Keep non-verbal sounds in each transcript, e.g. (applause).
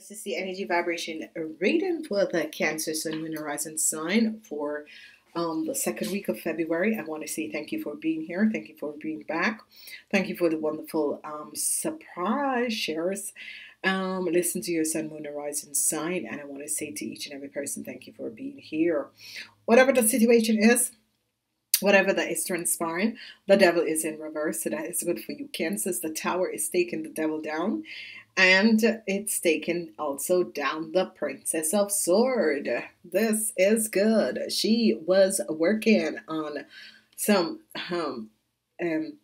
This is the energy vibration reading for the Cancer Sun Moon Horizon sign for um, the second week of February. I want to say thank you for being here. Thank you for being back. Thank you for the wonderful um, surprise shares. Um, listen to your Sun Moon Horizon sign, and I want to say to each and every person, thank you for being here. Whatever the situation is, whatever that is transpiring, the devil is in reverse, so that is good for you. Cancers, the tower is taking the devil down, and it's taken also down the Princess of Sword. This is good. She was working on some um, um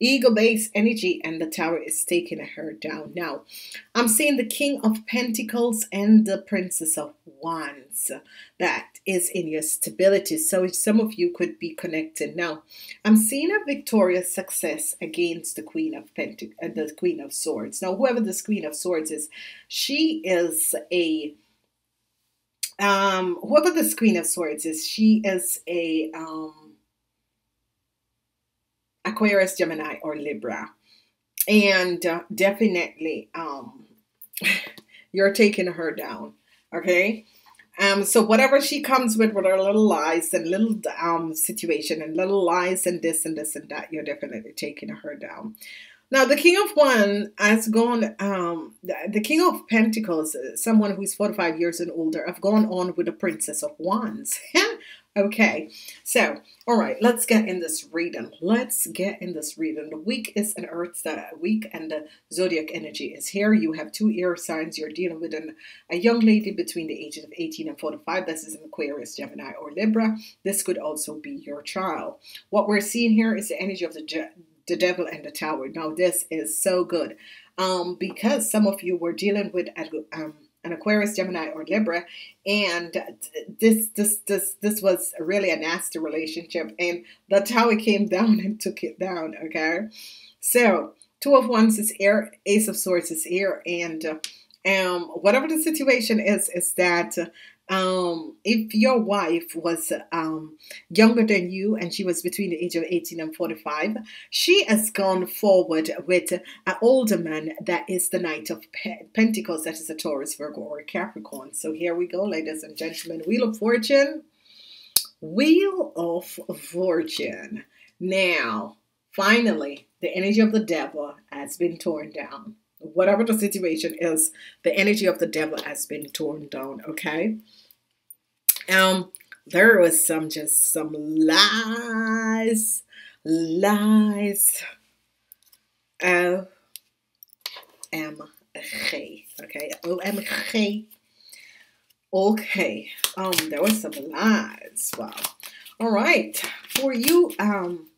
ego-based energy and the tower is taking her down. Now i'm seeing the king of pentacles and the princess of wands. That is in your stability so some of you could be connected. Now i'm seeing a victorious success against the queen of pentacles uh, the queen of swords. Now whoever this queen of swords is she is a um whoever this queen of swords is she is a um Aquarius, Gemini, or Libra. And uh, definitely, um, (laughs) you're taking her down. Okay. Um, so whatever she comes with, with her little lies and little um situation and little lies and this and this and that, you're definitely taking her down. Now, the King of Wands has gone, um, the, King of Pentacles, someone who's 45 years and older, have gone on with the Princess of Wands. (laughs) okay, so, all right, let's get in this reading. Let's get in this reading. The week is an Earth week and the zodiac energy is here. You have two air signs. You're dealing with an, a young lady between the ages of 18 and 45. This is an Aquarius, Gemini, or Libra. This could also be your child. What we're seeing here is the energy of the the devil and the tower. Now this is so good um, because some of you were dealing with um, an Aquarius, Gemini, or Libra, and this this this this was really a nasty relationship, and the tower came (laughs) down and took it down. Okay, so two of wands is here, ace of swords is here, and um, whatever the situation is, is that um, if your wife was um, younger than you and she was between the age of 18 and 45, she has gone forward with an older man that is the Knight of Pentacles, that is a Taurus, Virgo, or a Capricorn. So here we go, ladies and gentlemen. Wheel of Fortune. Wheel of Fortune. Now, finally, the energy of the devil has been torn down. Whatever the situation is, the energy of the devil has been torn down, okay? Um, there was some just some lies, lies. O M G. Okay, O M G. Okay. Um, there was some lies. Wow. All right. For you, um,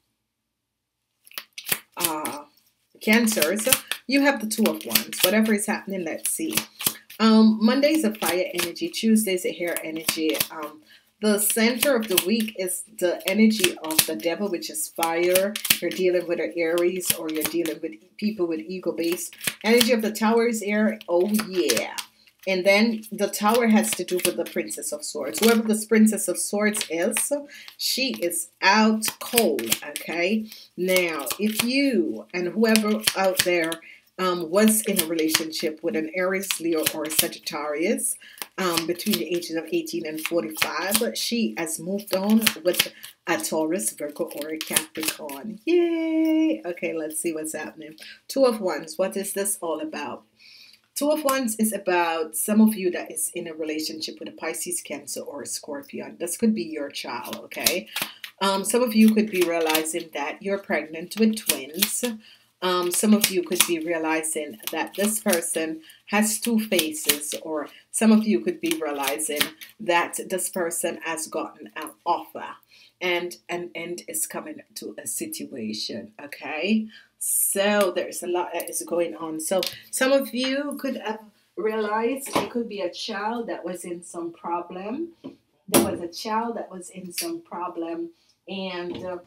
uh, cancers, you have the two of wands. Whatever is happening, let's see. Um, Monday's a fire energy. Tuesday's a air energy. Um, the center of the week is the energy of the devil, which is fire. You're dealing with an Aries or you're dealing with people with ego base. Energy of the tower is air. Oh, yeah. And then the tower has to do with the Princess of Swords. Whoever this Princess of Swords is, she is out cold, okay? Now, if you and whoever out there um, was in a relationship with an Aries, Leo, or a Sagittarius um, between the ages of 18 and 45. But she has moved on with a Taurus, Virgo, or a Capricorn. Yay! Okay, let's see what's happening. Two of Wands. What is this all about? Two of Wands is about some of you that is in a relationship with a Pisces, Cancer, or a Scorpio. This could be your child, okay? Um, some of you could be realizing that you're pregnant with twins um, some of you could be realizing that this person has two faces, or some of you could be realizing that this person has gotten an offer and an end is coming to a situation. Okay, so there's a lot that is going on. So some of you could have realized it could be a child that was in some problem. There was a child that was in some problem, and uh,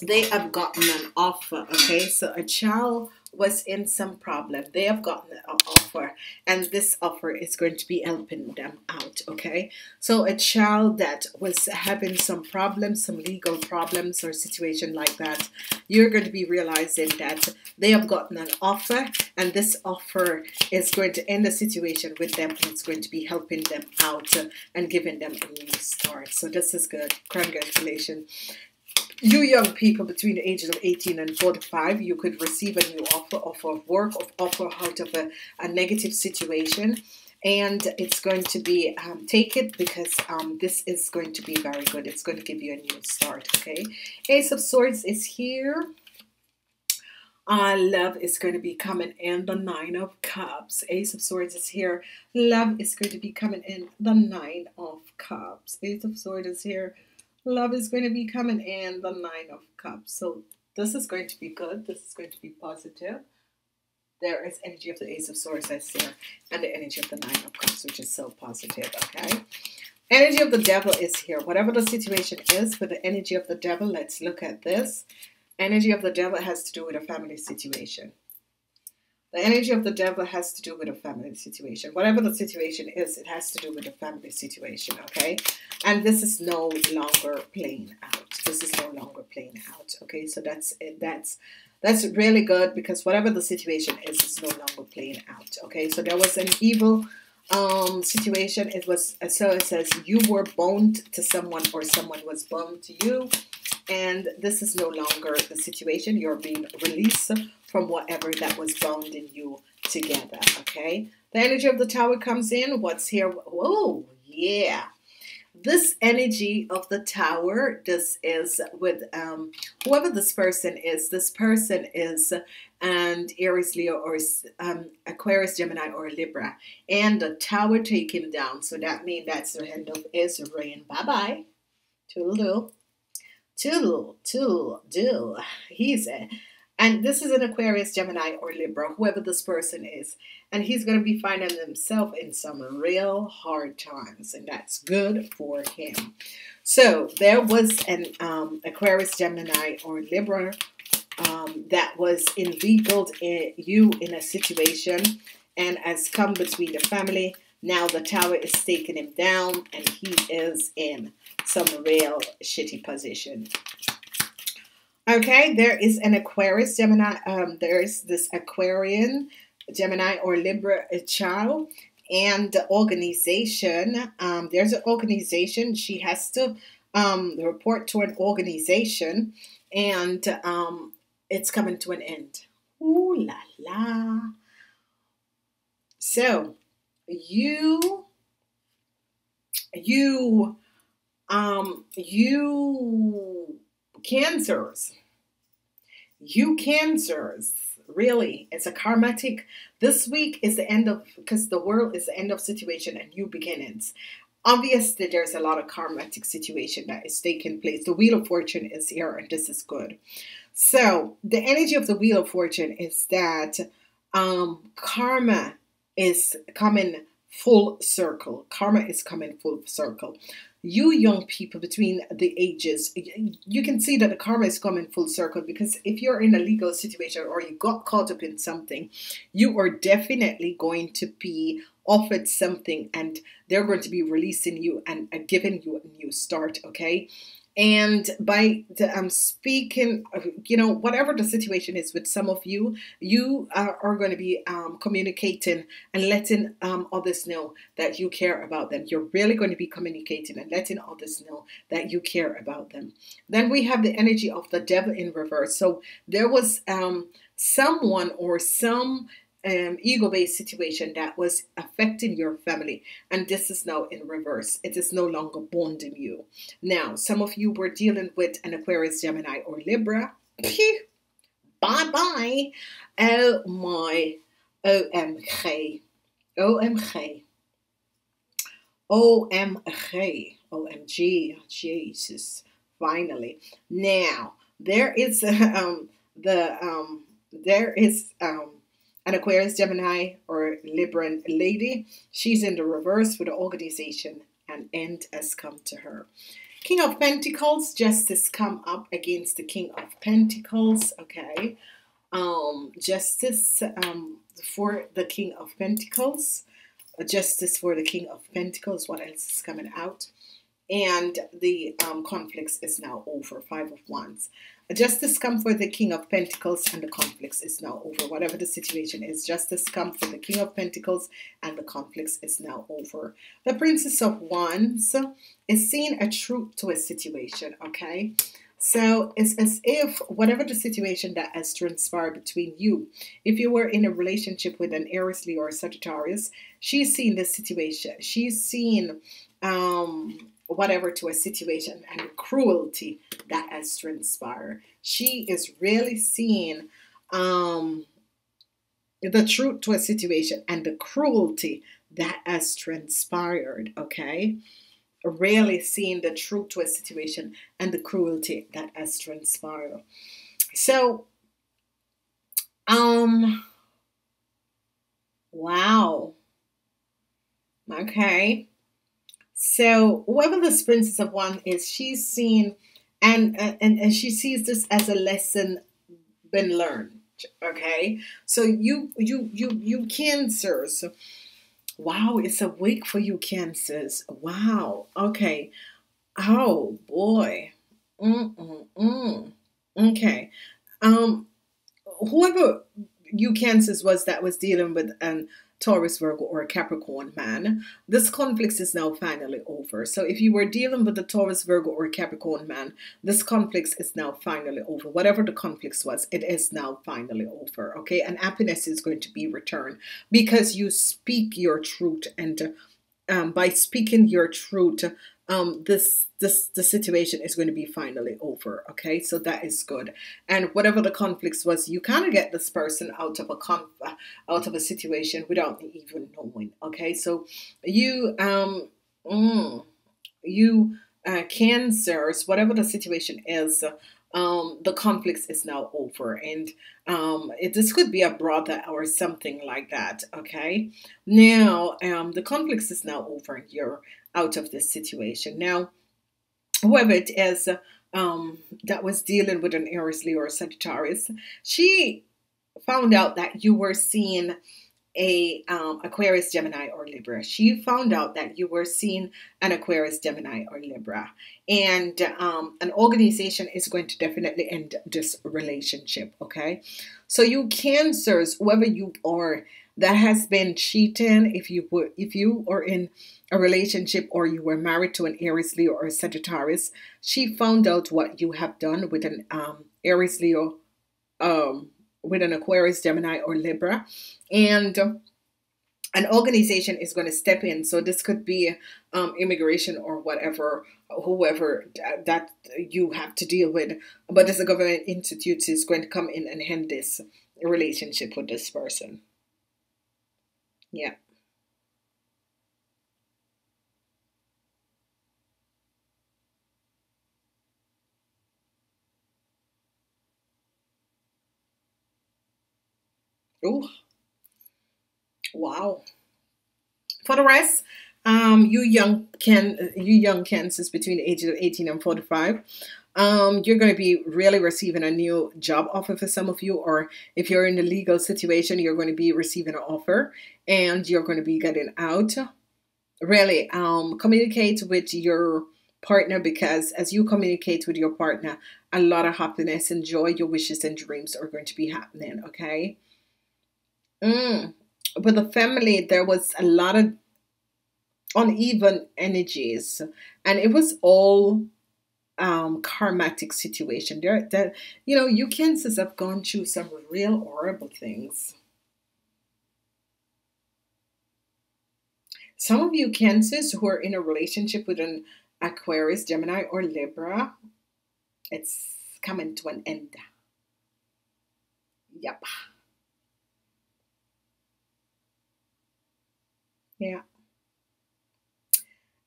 they have gotten an offer. Okay, so a child was in some problem. They have gotten an offer, and this offer is going to be helping them out. Okay, so a child that was having some problems, some legal problems or situation like that, you're going to be realizing that they have gotten an offer, and this offer is going to end the situation with them, and it's going to be helping them out and giving them a new start. So this is good. Congratulations you young people between the ages of 18 and 45, you could receive a new offer, offer of work, of offer out of a, a negative situation. And it's going to be, um, take it because um, this is going to be very good. It's going to give you a new start, okay? Ace of Swords is here. Uh, love is going to be coming in the Nine of Cups. Ace of Swords is here. Love is going to be coming in the Nine of Cups. Ace of Swords is here love is going to be coming in the nine of cups. So this is going to be good. This is going to be positive. There is energy of the ace of swords there and the energy of the nine of cups which is so positive okay? Energy of the devil is here. Whatever the situation is for the energy of the devil let's look at this. Energy of the devil has to do with a family situation the energy of the devil has to do with a family situation. Whatever the situation is, it has to do with a family situation, okay? And this is no longer playing out. This is no longer playing out, okay? So that's it. that's that's really good because whatever the situation is, it's no longer playing out, okay? So there was an evil um situation. It was so it says you were bound to someone or someone was bound to you and this is no longer the situation. You're being released from whatever that was bounding you together. Okay. The energy of the tower comes in. What's here? Whoa, yeah. This energy of the tower, this is with um, whoever this person is. This person is and Aries, Leo, or um, Aquarius, Gemini, or Libra. And the tower him down. So that means that's the end of his reign. Bye bye. Toodaloo. Toodle, toodle, do. He's a, and this is an Aquarius, Gemini, or Libra, whoever this person is. And he's going to be finding himself in some real hard times, and that's good for him. So there was an um, Aquarius, Gemini, or Libra um, that was inveigled in you in a situation and has come between the family. Now the tower is taking him down, and he is in some real shitty position. Okay, there is an Aquarius, Gemini. Um, there's this Aquarian, Gemini, or Libra child, and the organization. Um, there's an organization. She has to um, report to an organization, and um, it's coming to an end. Ooh la la. So you you um, you cancers, you cancers, really, it's a karmatic. This week is the end of, because the world is the end of situation and new beginnings. Obviously, there's a lot of karmatic situation that is taking place. The Wheel of Fortune is here, and this is good. So, the energy of the Wheel of Fortune is that um, karma is coming full circle. Karma is coming full circle you young people between the ages, you can see that the karma is coming full circle because if you're in a legal situation or you got caught up in something, you are definitely going to be offered something and they're going to be releasing you and giving you a new start, okay? And by the, um, speaking, you know, whatever the situation is with some of you, you are, are going to be um, communicating and letting um, others know that you care about them. You're really going to be communicating and letting others know that you care about them. Then we have the energy of the devil in reverse. So there was um, someone or some um, ego based situation that was affecting your family, and this is now in reverse. It is no longer bonding you. Now, some of you were dealing with an Aquarius, Gemini, or Libra. bye bye. Oh my OMG. OMG. OMG. OMG. Jesus. Finally. Now, there is (laughs) um, the um, there is um, an Aquarius, Gemini, or Libran lady. She's in the reverse with the organization, and end has come to her. King of Pentacles, justice come up against the King of Pentacles. Okay. um, justice um, for the King of Pentacles, justice for the King of Pentacles. What else is coming out? And the um, conflicts is now over. Five of Wands. Justice come for the King of Pentacles and the conflicts is now over. Whatever the situation is, justice come for the King of Pentacles and the conflicts is now over. The Princess of Wands is seeing a truth to a situation, okay? So it's as if whatever the situation that has transpired between you, if you were in a relationship with an Aries, Leo, or Sagittarius, she's seeing this situation. She's seeing um, whatever to a situation and the cruelty that has transpired. She is really seeing um, the truth to a situation and the cruelty that has transpired. Okay, really seeing the truth to a situation and the cruelty that has transpired. So, um, wow. Okay. So whoever this princess of wands is, she's seen and and and she sees this as a lesson been learned. Okay, so you you you you cancers. Wow, it's a week for you cancers. Wow. Okay. Oh boy. Mm mm. Okay. Um, whoever you cancers was that was dealing with an Taurus, Virgo, or Capricorn man, this conflict is now finally over. So if you were dealing with the Taurus, Virgo, or Capricorn man, this conflict is now finally over. Whatever the conflict was, it is now finally over. Okay, and happiness is going to be returned because you speak your truth, and um, by speaking your truth, um, this this the situation is going to be finally over. Okay, so that is good. And whatever the conflicts was, you kind of get this person out of a conf out of a situation without even knowing. Okay, so you um mm, you uh, cancers, whatever the situation is. Um, the conflicts is now over and um, it, this could be a brother or something like that okay now um, the conflicts is now over you're out of this situation. Now, whoever it is um, that was dealing with an Aries, Leo, or Sagittarius, she found out that you were seeing a um, Aquarius, Gemini, or Libra. She found out that you were seeing an Aquarius, Gemini, or Libra, and um, an organization is going to definitely end this relationship. Okay, so you Cancers, whoever you are that has been cheating, if you were, if you are in a relationship or you were married to an Aries, Leo, or a Sagittarius, she found out what you have done with an um, Aries, Leo, um, with an Aquarius, Gemini, or Libra, and an organization is going to step in. So this could be um, immigration or whatever, whoever that you have to deal with. But as a government institute is going to come in and end this relationship with this person. Yeah. Oh, wow. For the rest, um, you young can you young cancers between the ages of 18 and 45. Um, you're going to be really receiving a new job offer for some of you, or if you're in a legal situation, you're going to be receiving an offer and you're going to be getting out. Really, um, communicate with your partner because as you communicate with your partner, a lot of happiness and joy, your wishes and dreams are going to be happening. Okay. Mm. But the family, there was a lot of uneven energies, and it was all um, karmatic situation. There, that you know, you cancers have gone through some real horrible things. Some of you cancers who are in a relationship with an Aquarius, Gemini, or Libra, it's coming to an end. Yep. Yeah.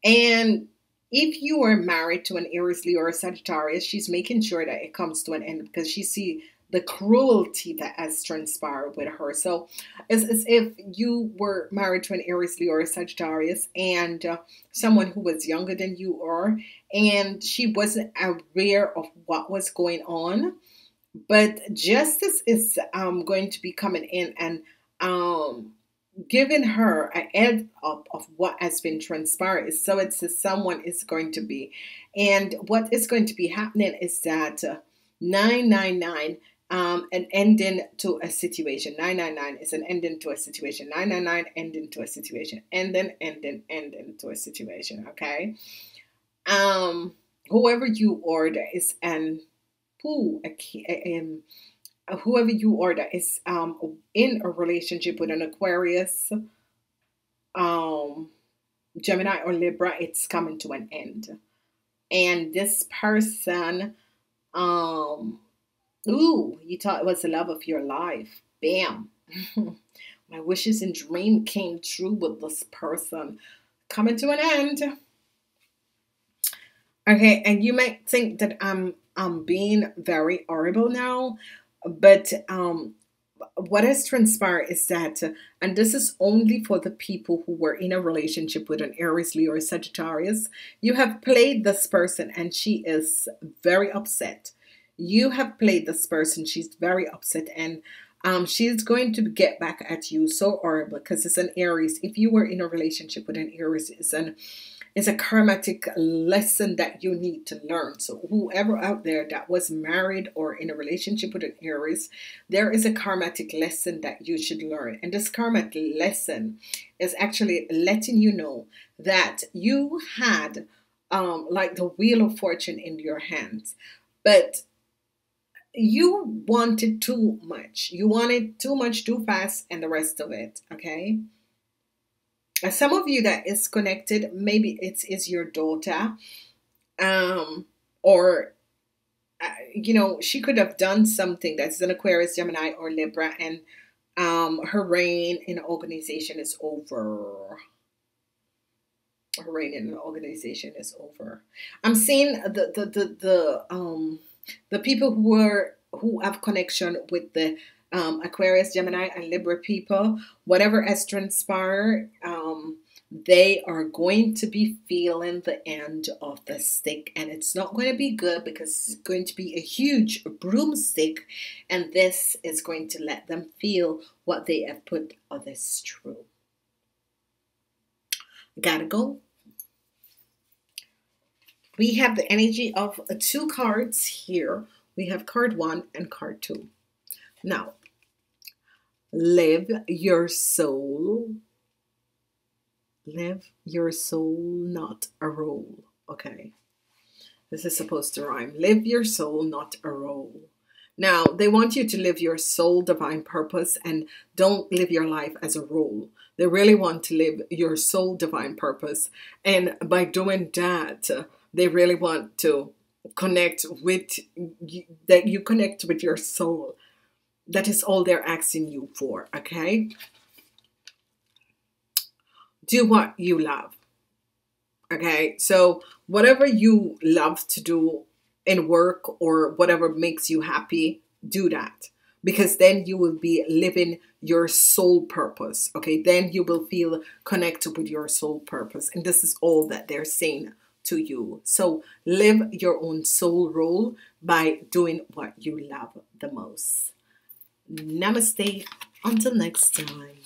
And if you are married to an Aries, Leo, or Sagittarius, she's making sure that it comes to an end because she see the cruelty that has transpired with her. So it's as if you were married to an Aries, Leo, or a Sagittarius and uh, someone who was younger than you are, and she wasn't aware of what was going on but justice is um, going to be coming in and um, giving her a head up of what has been transpired. So it's someone is going to be, and what is going to be happening is that uh, 999 um, an ending to a situation. 999 is an ending to a situation. 999 ending to a situation. And then ending, ending, ending to a situation. Okay. Um, whoever you order is an who um, whoever you are that is um in a relationship with an Aquarius, um, Gemini or Libra. It's coming to an end, and this person, um Ooh, you thought it was the love of your life. Bam. (laughs) My wishes and dream came true with this person coming to an end. Okay, and you might think that I'm I'm being very horrible now, but um what has transpired is that, and this is only for the people who were in a relationship with an Aries, Leo, or Sagittarius, you have played this person and she is very upset you have played this person. She's very upset and um, she's going to get back at you so horrible because it's an Aries. If you were in a relationship with an Aries, it's an it's a karmatic lesson that you need to learn. So whoever out there that was married or in a relationship with an Aries, there is a karmatic lesson that you should learn. And this karmatic lesson is actually letting you know that you had um, like the wheel of fortune in your hands. But you wanted too much. You wanted too much too fast and the rest of it, okay? Some of you that is connected, maybe it is your daughter, um, or uh, you know, she could have done something that's an Aquarius, Gemini, or Libra, and um, her reign in organization is over. Her reign in organization is over. I'm seeing the the the, the um the people who are who have connection with the um, Aquarius, Gemini, and Libra people, whatever has transpired, um, they are going to be feeling the end of the stick, and it's not going to be good because it's going to be a huge broomstick, and this is going to let them feel what they have put others through. Gotta go we have the energy of two cards here. We have card one and card two. Now, live your soul. Live your soul, not a role. Okay. This is supposed to rhyme. Live your soul, not a role. Now, they want you to live your soul divine purpose and don't live your life as a role. They really want to live your soul divine purpose. And by doing that, they really want to connect with that you connect with your soul. That is all they're asking you for, okay? Do what you love. Okay? So whatever you love to do in work or whatever makes you happy, do that. Because then you will be living your soul purpose. Okay, then you will feel connected with your soul purpose. And this is all that they're saying to you. So live your own soul role by doing what you love the most. Namaste. Until next time.